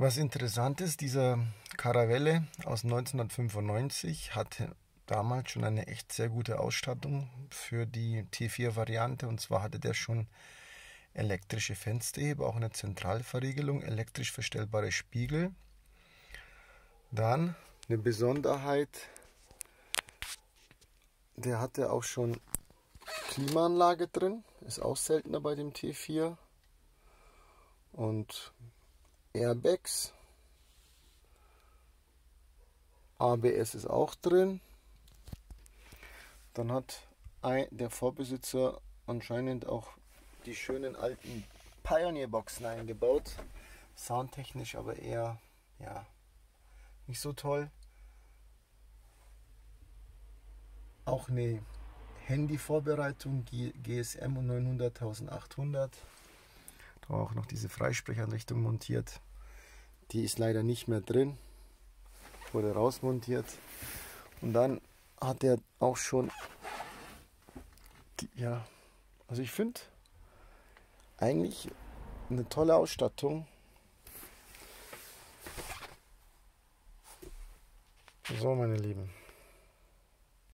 Was interessant ist, dieser Caravelle aus 1995 hatte damals schon eine echt sehr gute Ausstattung für die T4-Variante. Und zwar hatte der schon elektrische Fensterheber, auch eine Zentralverriegelung, elektrisch verstellbare Spiegel. Dann eine Besonderheit, der hatte auch schon Klimaanlage drin, ist auch seltener bei dem T4. Und Airbags. ABS ist auch drin. Dann hat der Vorbesitzer anscheinend auch die schönen alten Pioneer-Boxen eingebaut. Soundtechnisch aber eher, ja, nicht so toll. Auch eine Handy-Vorbereitung, GSM und 900 1800. Da auch noch diese Freisprechanrichtung montiert. Die ist leider nicht mehr drin. Wurde rausmontiert. Und dann hat er auch schon. Die, ja, also ich finde eigentlich eine tolle Ausstattung. So, meine Lieben.